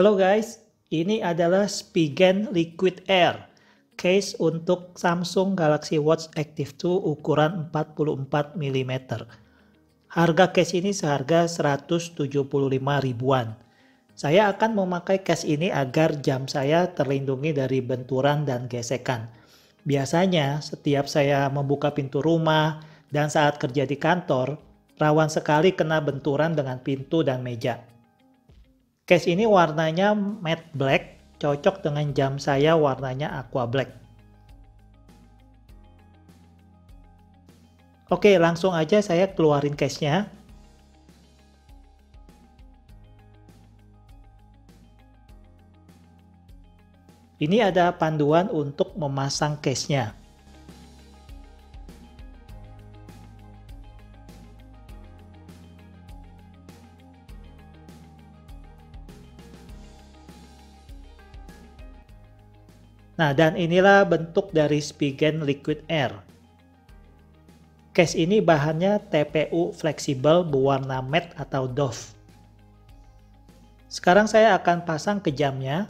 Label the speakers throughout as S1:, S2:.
S1: Halo guys, ini adalah Spigen Liquid Air case untuk Samsung Galaxy Watch Active 2 ukuran 44 mm. Harga case ini seharga 175 ribuan. Saya akan memakai case ini agar jam saya terlindungi dari benturan dan gesekan. Biasanya setiap saya membuka pintu rumah dan saat kerja di kantor, rawan sekali kena benturan dengan pintu dan meja. Case ini warnanya matte black, cocok dengan jam saya warnanya aqua black. Oke, langsung aja saya keluarin case-nya. Ini ada panduan untuk memasang case-nya. Nah, dan inilah bentuk dari Spigen Liquid Air. Case ini bahannya TPU fleksibel berwarna matte atau doff. Sekarang saya akan pasang ke jamnya.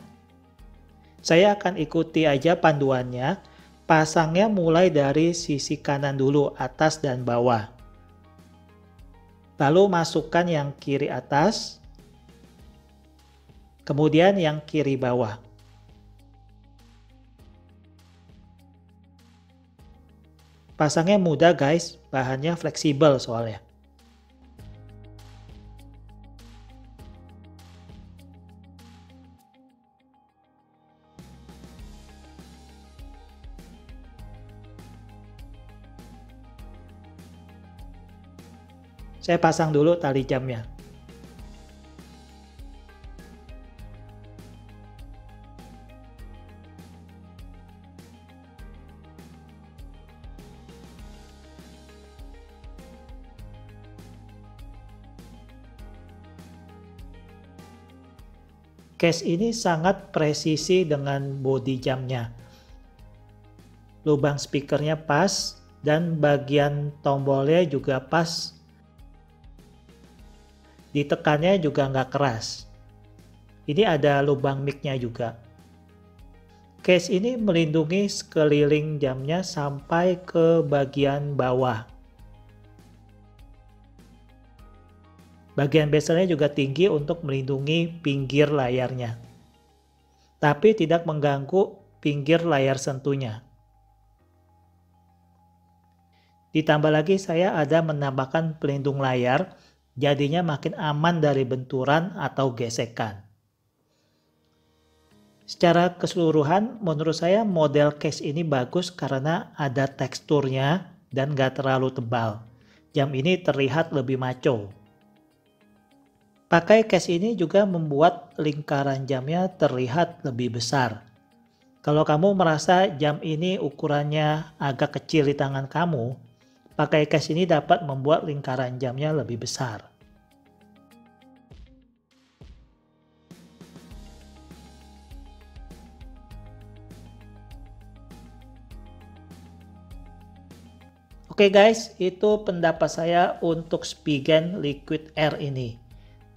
S1: Saya akan ikuti aja panduannya. Pasangnya mulai dari sisi kanan dulu, atas dan bawah. Lalu masukkan yang kiri atas, kemudian yang kiri bawah. Pasangnya mudah guys, bahannya fleksibel soalnya. Saya pasang dulu tali jamnya. Case ini sangat presisi dengan body jamnya. Lubang speakernya pas dan bagian tombolnya juga pas ditekannya juga nggak keras. Ini ada lubang mic-nya juga. Case ini melindungi sekeliling jamnya sampai ke bagian bawah. Bagian bezelnya juga tinggi untuk melindungi pinggir layarnya. Tapi tidak mengganggu pinggir layar sentuhnya. Ditambah lagi saya ada menambahkan pelindung layar jadinya makin aman dari benturan atau gesekan. Secara keseluruhan, menurut saya model case ini bagus karena ada teksturnya dan gak terlalu tebal. Jam ini terlihat lebih maco. Pakai case ini juga membuat lingkaran jamnya terlihat lebih besar. Kalau kamu merasa jam ini ukurannya agak kecil di tangan kamu, pakai case ini dapat membuat lingkaran jamnya lebih besar. Oke okay guys, itu pendapat saya untuk Spigen Liquid Air ini.